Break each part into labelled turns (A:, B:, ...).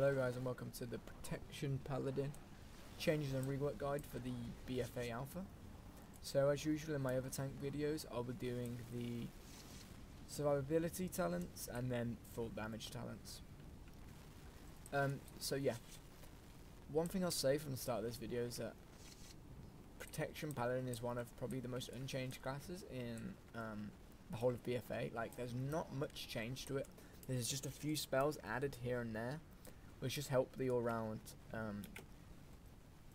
A: Hello guys and welcome to the Protection Paladin Changes and Rework Guide for the BFA Alpha. So as usual in my other tank videos I'll be doing the survivability talents and then full damage talents. Um, so yeah, one thing I'll say from the start of this video is that Protection Paladin is one of probably the most unchanged classes in um, the whole of BFA. Like there's not much change to it. There's just a few spells added here and there which just help the all-round um,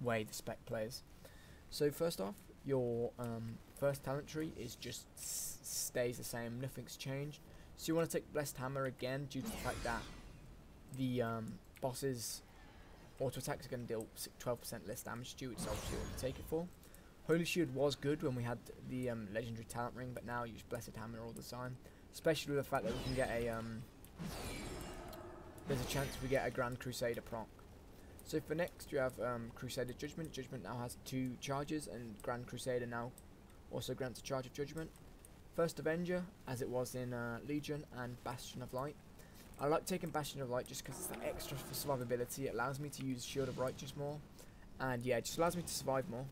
A: way the spec plays. So first off, your um, first talent tree is just stays the same, nothing's changed. So you want to take Blessed Hammer again due to the fact that the um, boss's auto attacks are going to deal 12% less damage to you, which is obviously what you take it for. Holy Shield was good when we had the um, legendary talent ring, but now you use Blessed Hammer all the time. Especially with the fact that we can get a um, there's a chance we get a Grand Crusader proc. So for next you have um, Crusader Judgment. Judgment now has two charges and Grand Crusader now also grants a charge of Judgment. First Avenger, as it was in uh, Legion and Bastion of Light. I like taking Bastion of Light just because it's that extra for survivability. It allows me to use Shield of Righteous more. And yeah, it just allows me to survive more.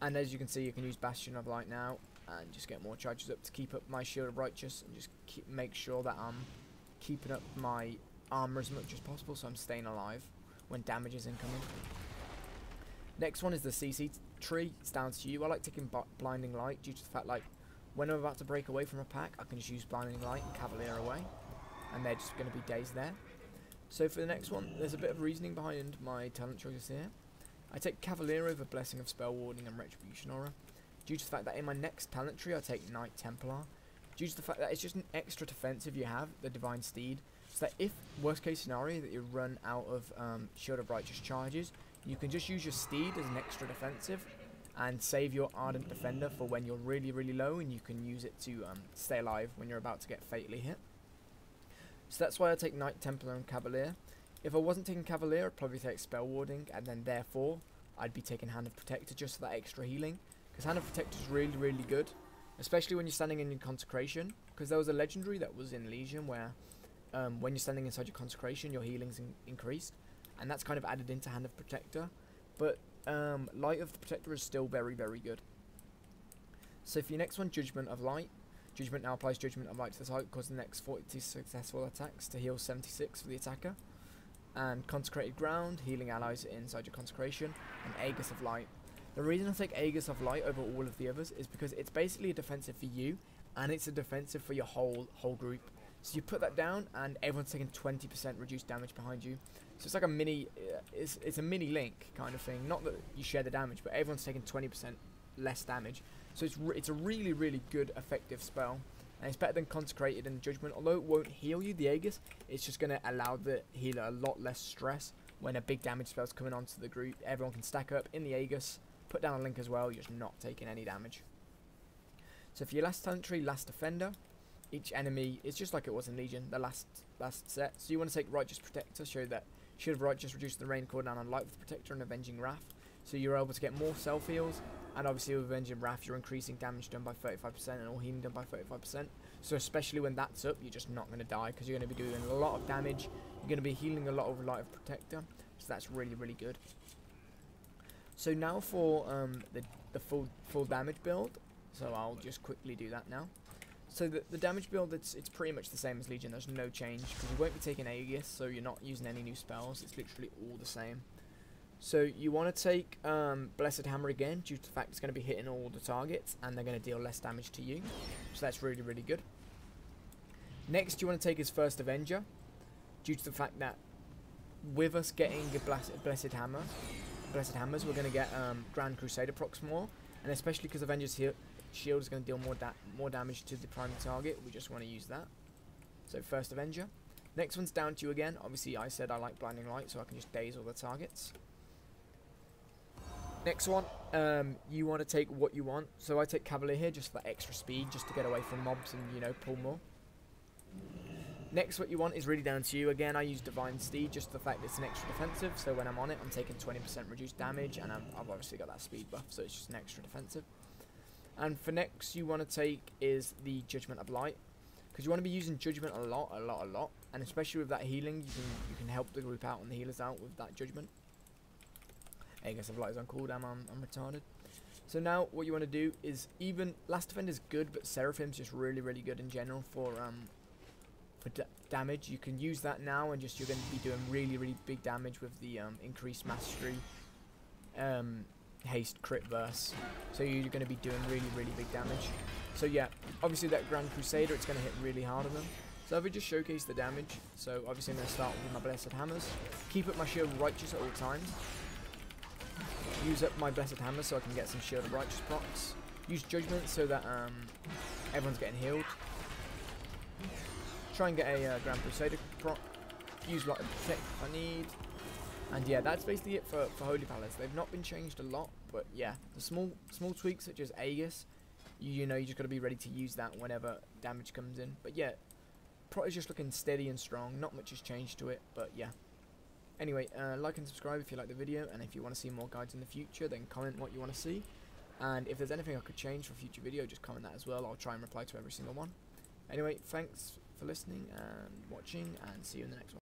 A: And as you can see, you can use Bastion of Light now and just get more charges up to keep up my Shield of Righteous and just keep, make sure that I'm keeping up my armor as much as possible so I'm staying alive when damage is incoming. Next one is the CC tree. It's down to you. I like taking Blinding Light due to the fact like when I'm about to break away from a pack, I can just use Blinding Light and Cavalier away. And they're just going to be days there. So for the next one, there's a bit of reasoning behind my talent choices here. I take Cavalier over Blessing of Spell Warding and Retribution Aura. Due to the fact that in my next talent tree, I take Knight Templar due to the fact that it's just an extra defensive you have, the Divine Steed, so that if, worst case scenario, that you run out of um, Shield of Righteous charges, you can just use your Steed as an extra defensive and save your Ardent Defender for when you're really, really low and you can use it to um, stay alive when you're about to get fatally hit. So that's why I take Knight Templar and Cavalier. If I wasn't taking Cavalier, I'd probably take Spell Warding, and then therefore, I'd be taking Hand of Protector just for that extra healing. Because Hand of Protector is really, really good. Especially when you're standing in your consecration. Because there was a legendary that was in Legion where um, when you're standing inside your consecration, your healing's in increased. And that's kind of added into Hand of Protector. But um, Light of the Protector is still very, very good. So for your next one, Judgment of Light. Judgment now applies Judgment of Light to the target, causing the next 40 successful attacks to heal 76 for the attacker. And Consecrated Ground, healing allies inside your consecration. And Aegis of Light, the reason I take Aegis of Light over all of the others is because it's basically a defensive for you, and it's a defensive for your whole whole group. So you put that down, and everyone's taking 20% reduced damage behind you. So it's like a mini, uh, it's, it's a mini link kind of thing. Not that you share the damage, but everyone's taking 20% less damage. So it's it's a really really good effective spell, and it's better than Consecrated and Judgment. Although it won't heal you, the Aegis, it's just going to allow the healer a lot less stress when a big damage spell's coming onto the group. Everyone can stack up in the Aegis Put down a link as well, you're just not taking any damage. So for your last talent tree, last defender, each enemy is just like it was in Legion, the last last set. So you want to take Righteous Protector, show that Shield of Righteous reduce the rain cooldown on Light with Protector and Avenging Wrath. So you're able to get more self heals, and obviously with Avenging Wrath, you're increasing damage done by 35% and all healing done by 35%. So especially when that's up, you're just not going to die because you're going to be doing a lot of damage. You're going to be healing a lot of Light of Protector, so that's really really good. So now for um, the, the full full damage build. So I'll just quickly do that now. So the, the damage build, it's it's pretty much the same as Legion. There's no change because you won't be taking Aegis, so you're not using any new spells. It's literally all the same. So you want to take um, Blessed Hammer again due to the fact it's going to be hitting all the targets and they're going to deal less damage to you. So that's really, really good. Next, you want to take his first Avenger due to the fact that with us getting a Blessed, Blessed Hammer, Blessed Hammers, we're going to get um, Grand Crusader procs more. And especially because Avengers he Shield is going to deal more, da more damage to the primary target, we just want to use that. So first Avenger. Next one's down to you again. Obviously I said I like Blinding Light, so I can just daze all the targets. Next one, um, you want to take what you want. So I take Cavalier here just for extra speed, just to get away from mobs and, you know, pull more. Next, what you want is really down to you. Again, I use Divine Steed just the fact it's an extra defensive, so when I'm on it, I'm taking 20% reduced damage, and i have obviously got that speed buff, so it's just an extra defensive. And for next, you want to take is the Judgment of Light, because you want to be using judgment a lot, a lot, a lot, and especially with that healing, you can you can help the group out and the healers out with that judgment. Aegis of Light's on cooldown. I'm I'm retarded. So now what you want to do is even last defender is good, but Seraphim's just really really good in general for um for damage. You can use that now, and just you're going to be doing really really big damage with the um, increased mastery, um, haste, crit burst. So you're going to be doing really really big damage. So yeah, obviously that Grand Crusader, it's going to hit really hard on them. So if we just showcase the damage, so obviously I'm going to start with my Blessed Hammers. Keep up my Shield Righteous at all times. Use up my Blessed Hammers so I can get some Shield of Righteous procs. Use Judgment so that um, everyone's getting healed. Try and get a uh, Grand Crusader proc. Use Light of if I need. And yeah, that's basically it for, for Holy Palace. They've not been changed a lot, but yeah, the small small tweaks such as Aegis you, you know, you just got to be ready to use that whenever damage comes in. But yeah, Prot is just looking steady and strong. Not much has changed to it, but yeah. Anyway, uh, like and subscribe if you like the video, and if you want to see more guides in the future, then comment what you want to see. And if there's anything I could change for future video, just comment that as well. I'll try and reply to every single one. Anyway, thanks for listening and watching, and see you in the next one.